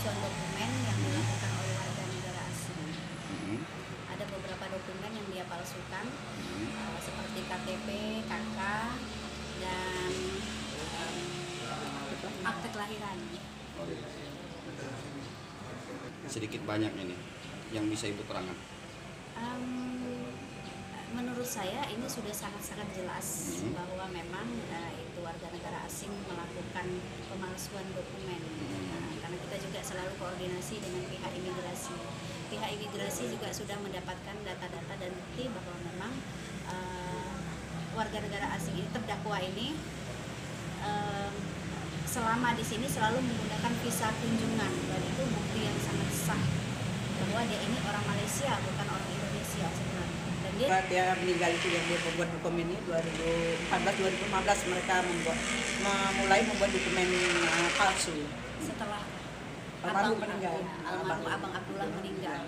pemalsuan dokumen yang dilakukan oleh warga negara asing. Mhm. Ada beberapa dokumen yang dia palsukan, Mhm. eh, seperti KTP, KK, dan em, akte kelahiran. Oh, iya. Sedikit banyak ini yang bisa ibu terangkan. Em, menurut saya ini sudah sangat-sangat jelas Mhm. bahwa memang eh, itu warga negara asing melakukan pemalsuan dokumen. Nah, karena kita juga selalu koordinasi dengan pihak imigrasi. Pihak imigrasi juga sudah mendapatkan data-data dan bukti bahwa memang eh, warga negara asing ini terdakwa ini em, selama di sini selalu menggunakan visa kunjungan dan itu bukti yang sangat sah bahwa dia ini orang Malaysia bukan orang Indonesia sebenarnya dan dia dia meninggal itu yang dia membuat dokumen ini 2014 2015 mereka membuat memulai membuat dokumen uh, palsu. setelah Almarhum abang- meninggal. almarhum abang Abdullah meninggal